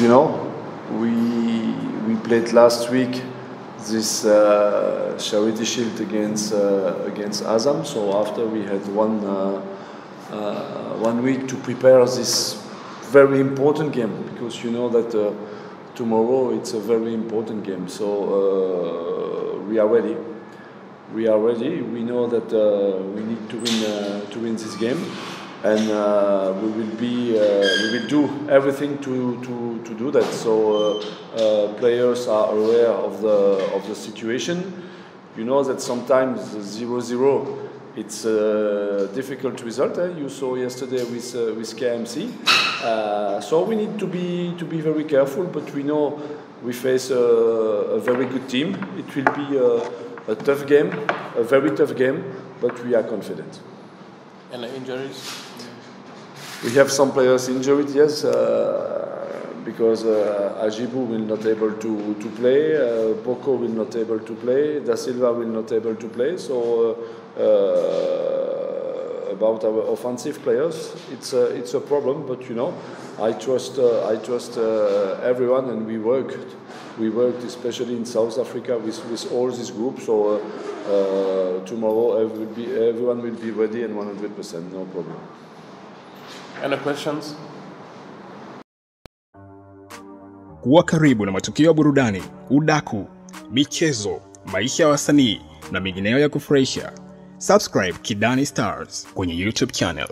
you know, we we played last week this uh, charity shield against uh, against Azam. So after we had one uh, uh, one week to prepare this very important game because you know that uh, tomorrow it's a very important game. So uh, we are ready. We are ready. We know that we need to win to win this game, and uh, we will be uh, we will do everything to, to, to do that. So uh, uh, players are aware of the of the situation. You know that sometimes 0-0 it's a difficult result. Eh? You saw yesterday with uh, with KMC. Uh, so we need to be to be very careful. But we know we face a, a very good team. It will be a, a tough game, a very tough game. But we are confident. And injuries? We have some players injured, yes, uh, because uh, Ajibu will not able to, to play, uh, Bocco will not able to play, Da Silva will not able to play. So uh, about our offensive players, it's a, it's a problem. But you know, I trust uh, I trust uh, everyone, and we worked we worked especially in South Africa with, with all these groups. So uh, uh, tomorrow every, will be, everyone will be ready and 100%, no problem. Any questions? Kuwa karibu na matukio ya burudani, udaku, michezo, maisha ya wasanii na mengineyo ya kufurahisha. Subscribe Kidani Stars kwenye YouTube channel.